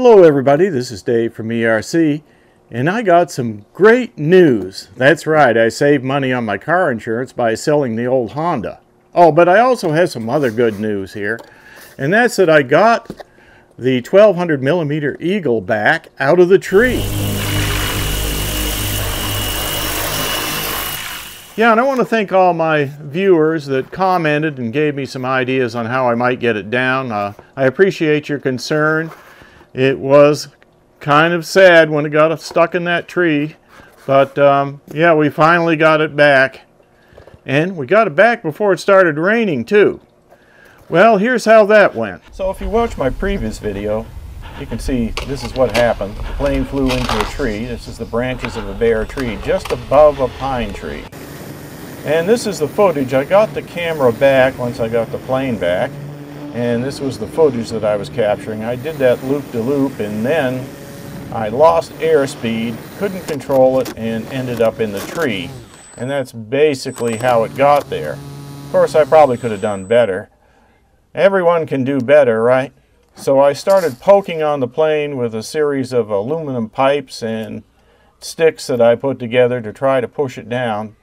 Hello everybody, this is Dave from ERC and I got some great news. That's right, I saved money on my car insurance by selling the old Honda. Oh, but I also have some other good news here and that's that I got the 1200 millimeter Eagle back out of the tree. Yeah, and I want to thank all my viewers that commented and gave me some ideas on how I might get it down. Uh, I appreciate your concern. It was kind of sad when it got stuck in that tree, but um, yeah, we finally got it back. And we got it back before it started raining too. Well, here's how that went. So if you watch my previous video, you can see this is what happened. The plane flew into a tree. This is the branches of a bare tree just above a pine tree. And this is the footage. I got the camera back once I got the plane back. And this was the footage that I was capturing. I did that loop-de-loop -loop, and then I lost airspeed, couldn't control it, and ended up in the tree. And that's basically how it got there. Of course, I probably could have done better. Everyone can do better, right? So I started poking on the plane with a series of aluminum pipes and sticks that I put together to try to push it down.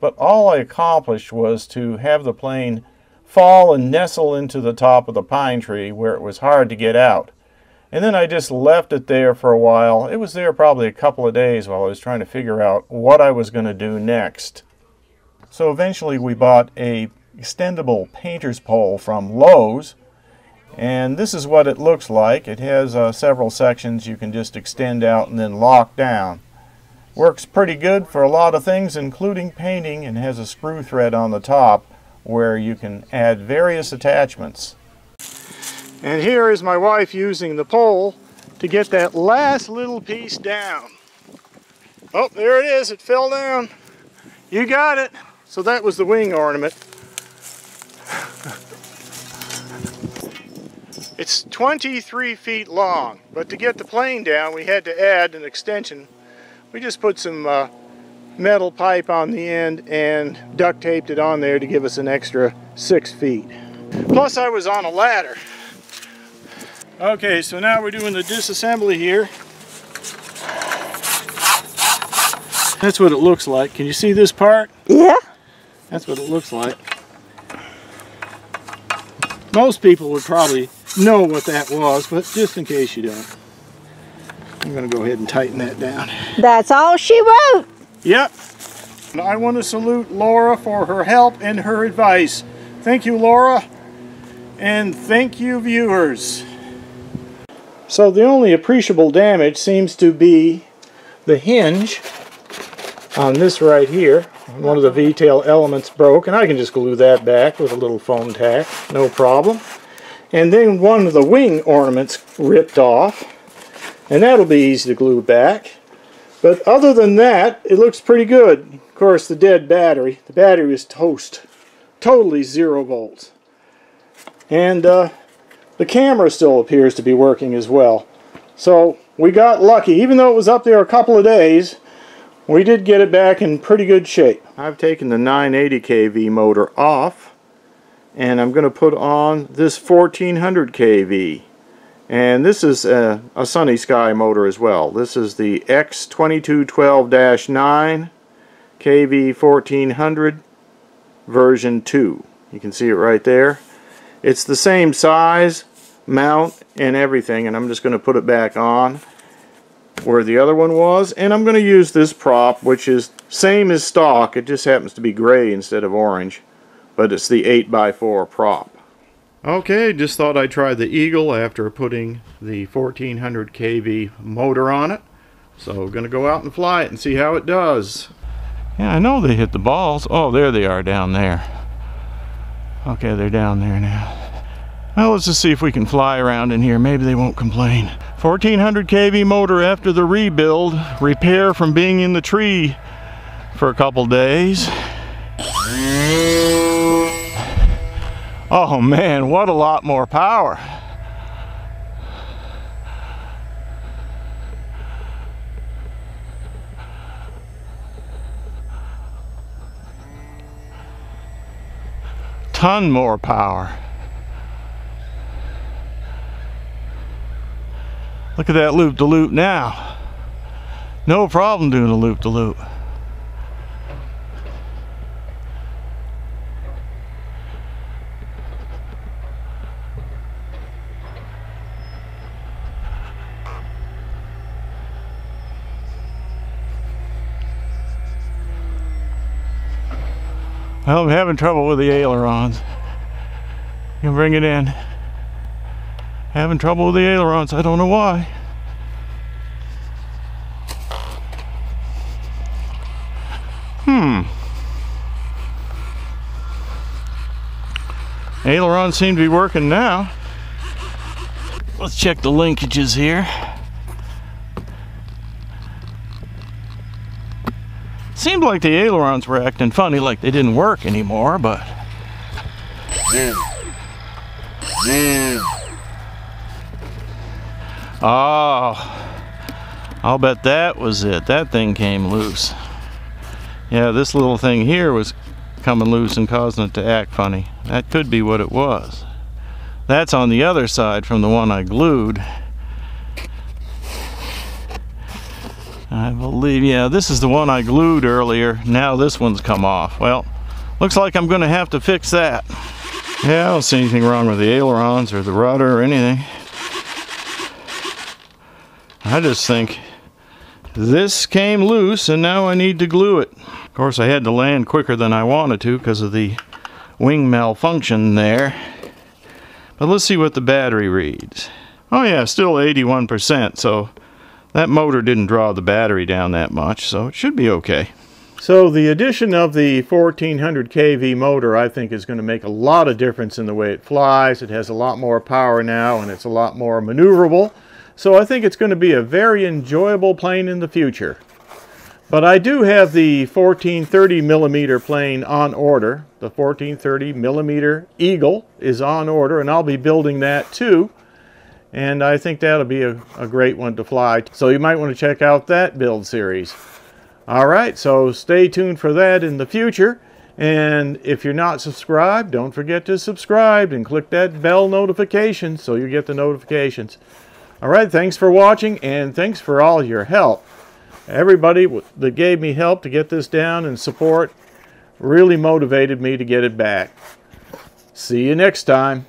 But all I accomplished was to have the plane fall and nestle into the top of the pine tree where it was hard to get out. And then I just left it there for a while. It was there probably a couple of days while I was trying to figure out what I was going to do next. So eventually we bought a extendable painter's pole from Lowe's. And this is what it looks like. It has uh, several sections you can just extend out and then lock down. Works pretty good for a lot of things, including painting, and has a screw thread on the top where you can add various attachments. And here is my wife using the pole to get that last little piece down. Oh, there it is. It fell down. You got it. So that was the wing ornament. It's 23 feet long, but to get the plane down, we had to add an extension we just put some uh, metal pipe on the end and duct taped it on there to give us an extra six feet. Plus I was on a ladder. Okay, so now we're doing the disassembly here. That's what it looks like. Can you see this part? Yeah. That's what it looks like. Most people would probably know what that was, but just in case you don't. I'm going to go ahead and tighten that down. That's all she wrote. Yep. And I want to salute Laura for her help and her advice. Thank you, Laura. And thank you, viewers. So the only appreciable damage seems to be the hinge on this right here. One of the V-tail elements broke, and I can just glue that back with a little Foam-Tac, no problem. And then one of the wing ornaments ripped off and that'll be easy to glue back. But other than that, it looks pretty good. Of course, the dead battery, the battery is toast. Totally zero volts. And uh, the camera still appears to be working as well. So we got lucky. Even though it was up there a couple of days, we did get it back in pretty good shape. I've taken the 980 kV motor off and I'm going to put on this 1400 kV. And this is a, a SunnySky motor as well. This is the X2212-9 KV1400 version 2. You can see it right there. It's the same size, mount, and everything, and I'm just going to put it back on where the other one was, and I'm going to use this prop, which is same as stock, it just happens to be gray instead of orange, but it's the 8x4 prop. Okay, just thought I'd try the Eagle after putting the 1400 kV motor on it. So going to go out and fly it and see how it does. Yeah, I know they hit the balls. Oh, there they are down there. Okay, they're down there now. Well, let's just see if we can fly around in here. Maybe they won't complain. 1400 kV motor after the rebuild. Repair from being in the tree for a couple days. Oh man, what a lot more power. Ton more power. Look at that loop-de-loop now. No problem doing a loop-de-loop. Well, I'm having trouble with the ailerons. You can bring it in. Having trouble with the ailerons. I don't know why. Hmm. Ailerons seem to be working now. Let's check the linkages here. Seemed like the ailerons were acting funny, like they didn't work anymore, but. Oh, I'll bet that was it. That thing came loose. Yeah, this little thing here was coming loose and causing it to act funny. That could be what it was. That's on the other side from the one I glued. I believe, yeah, this is the one I glued earlier. Now this one's come off. Well, looks like I'm going to have to fix that. Yeah, I don't see anything wrong with the ailerons or the rudder or anything. I just think this came loose and now I need to glue it. Of course, I had to land quicker than I wanted to because of the wing malfunction there. But let's see what the battery reads. Oh yeah, still 81%, so that motor didn't draw the battery down that much, so it should be okay. So the addition of the 1400 kV motor I think is going to make a lot of difference in the way it flies. It has a lot more power now and it's a lot more maneuverable. So I think it's going to be a very enjoyable plane in the future. But I do have the 1430 millimeter plane on order. The 1430 millimeter Eagle is on order and I'll be building that too. And I think that'll be a, a great one to fly. So you might want to check out that build series. All right, so stay tuned for that in the future. And if you're not subscribed, don't forget to subscribe and click that bell notification so you get the notifications. All right, thanks for watching and thanks for all your help. Everybody that gave me help to get this down and support really motivated me to get it back. See you next time.